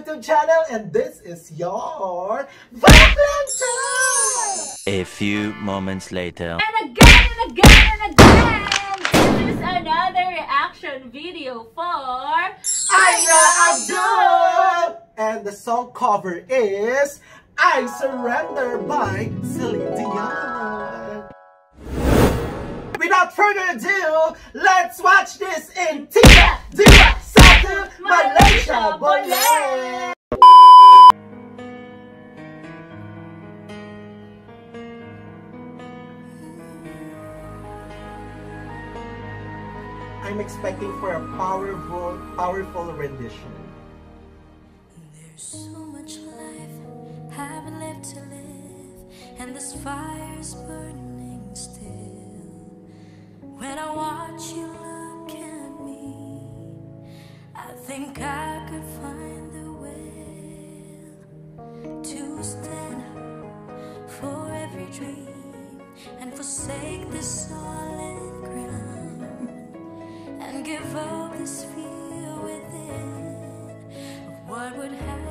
our YouTube channel and this is your Valentine! A few moments later. And again and again and again, this is another reaction video for Aina Abdul! And the song cover is I Surrender by Celine Dion. Without further ado, let's watch this in Tiga Dua Satu Malaysia Boleh! I'm expecting for a powerful, powerful rendition. There's so much life haven't left to live, and this fire's burning still. When I watch you think I could find the will to stand up for every dream and forsake the solid ground and give up this fear within of what would happen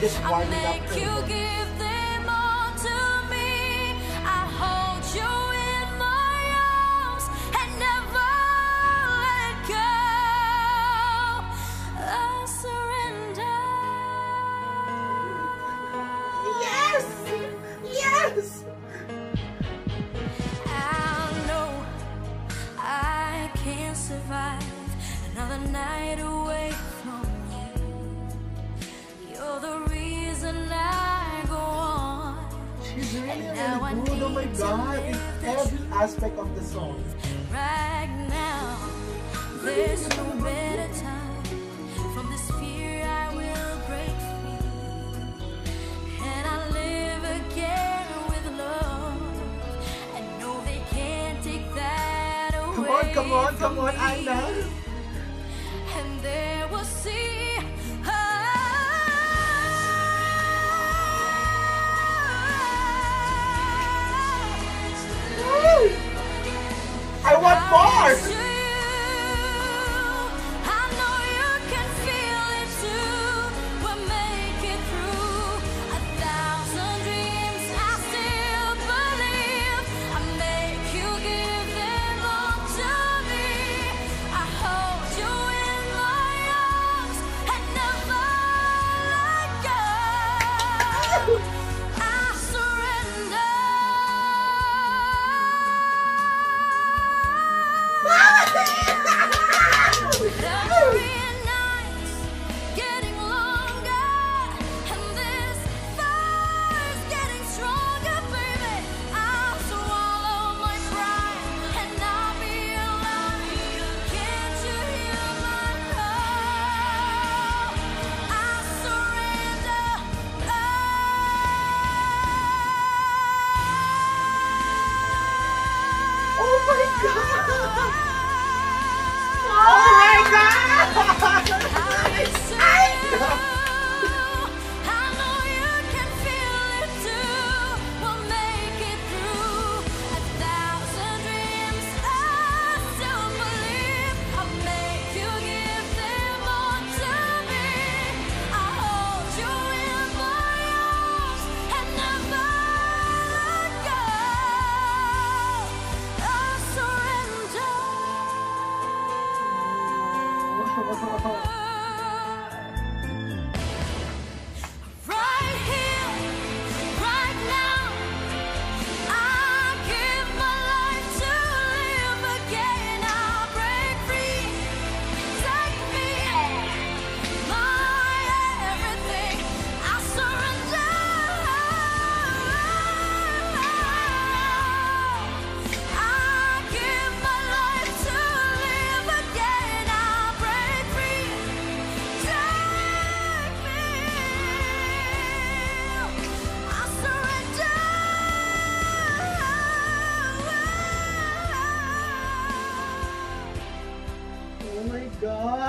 just I'll up make you give them all to me. I hold you in my arms and never let go. I surrender. Yes! Yes! I know I can't survive another night away from you. You're the reason I go on. She's really, And now I really good. Oh my god, in every aspect of the song. Right now, there's no better time. From this fear, I will break free. And I live again with love. I know they can't take that away. Come on, come on, come on, I. And they Want more!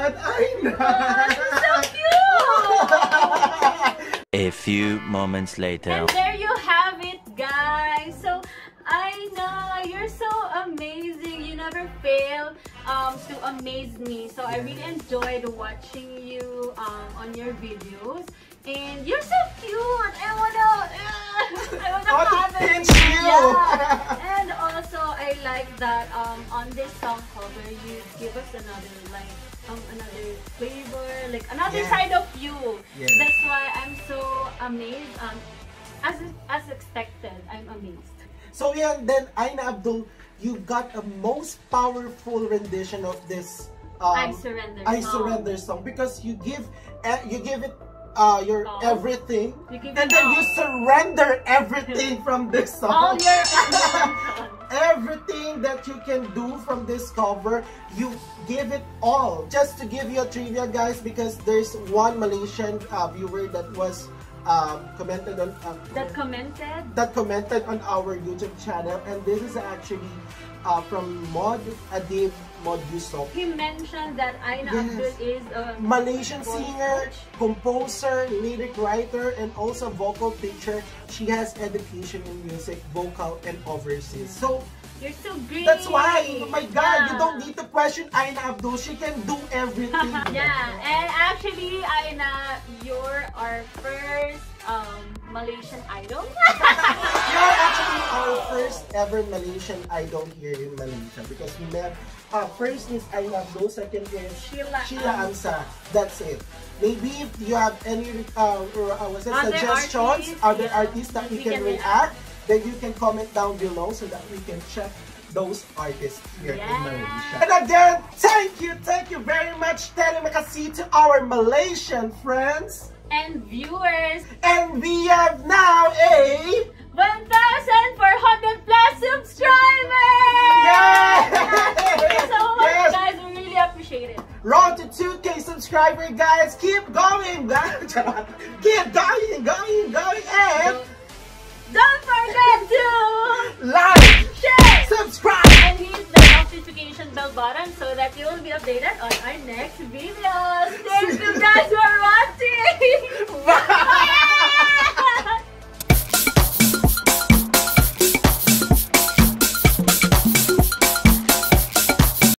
God, Aina! so cute! A few moments later. And there you have it, guys. So, Aina, you're so amazing. You never fail um, to amaze me. So, I really enjoyed watching you um, on your videos. And you're so cute. I wanna, I wanna I want to have it. pinch you. Yeah. And also, I like that um, on this song cover, you give us another like um, another flavor, like another Yeah. side of you. Yeah. That's why I'm so amazed. Um, as as expected, I'm amazed. So yeah, then Aina Abdul, you got a most powerful rendition of this. Um, I surrender. I song. surrender song because you give eh, you give it uh, your All. everything, You and then all. you surrender everything from this song. All your everything that you can do from this cover, you give it all. Just to give you a trivia, guys, because there's one Malaysian uh, viewer that was um, commented on uh, that commented. that commented on our YouTube channel, and this is actually uh, from Mod Adib Mod Yusuf. He mentioned that Aina Yes. Abdul is a Malaysian singer, coach. composer, lyric writer, and also vocal teacher. She has education in music, vocal, and overseas. So You're so great. that's why, oh my God, you Yeah. don't need to question Aina Abdul. She can do everything. yeah, and actually, Aina, you're our first um, Malaysian idol. You're actually our first ever Malaysian idol here in Malaysia because we met. Uh, first is Aina Abdul, second is Sheila Sheila Ansa. That's it. Maybe if you have any uh, or, uh, was it Other suggestions, artists, other yeah, artists that we can can react, then you can comment down below so that we can check those artists here in Malaysia. And again, thank you, thank you very much, Terry Makasi, to our Malaysian friends. and viewers, And we have now a 1,400 plus subscribers! Yay! Thank you so much, Yes. guys. We really appreciate it. Road to 2K subscriber, guys. Keep going, guys. Keep going, going, going, and Don't forget to like, share subscribe. and hit the notification bell button so that you will be updated on our next videos. Thank you guys for watching. Bye.